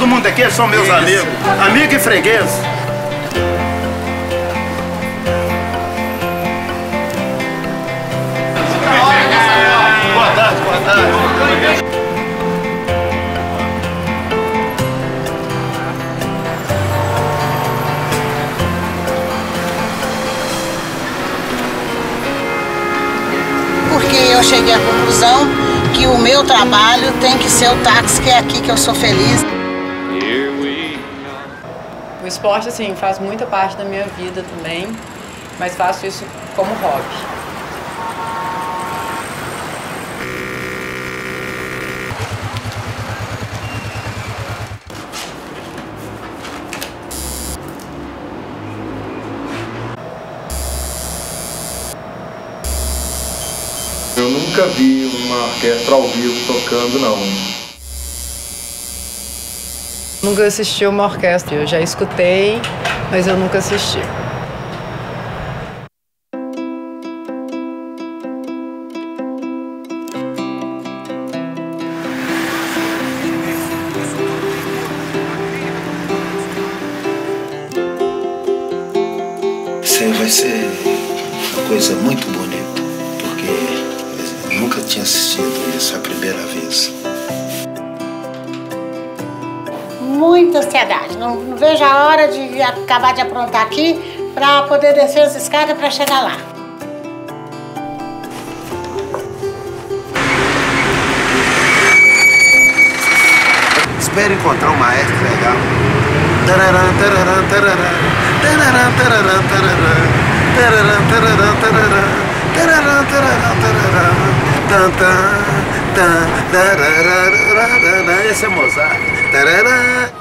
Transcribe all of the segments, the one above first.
Todo mundo aqui são meus Isso. amigos. Amigo e freguês. Boa tarde, boa tarde. porque eu cheguei à conclusão que o meu trabalho tem que ser o táxi, que é aqui que eu sou feliz. Esporte, assim, faz muita parte da minha vida também, mas faço isso como hobby. Eu nunca vi uma orquestra ao vivo tocando, não. Nunca assisti uma orquestra, eu já escutei, mas eu nunca assisti. Isso vai ser uma coisa muito bonita, porque nunca tinha assistido isso, a primeira vez. Muita ansiedade. Não, não vejo a hora de acabar de aprontar aqui para poder descer as escadas para chegar lá. Espero encontrar um maestro legal. Tararã, tararã, tararã. Tararã, tararã, tararã. Tararã, tararã, tararã. Tararã, tararã, tararã. Tan, tan. Esse é Mozart. Tararã.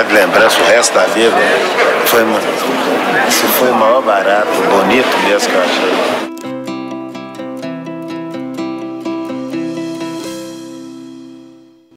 Ficar de lembrança o resto da vida. Foi, esse foi o maior barato, bonito mesmo que eu achei.